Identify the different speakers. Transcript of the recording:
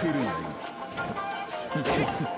Speaker 1: 来るがいい。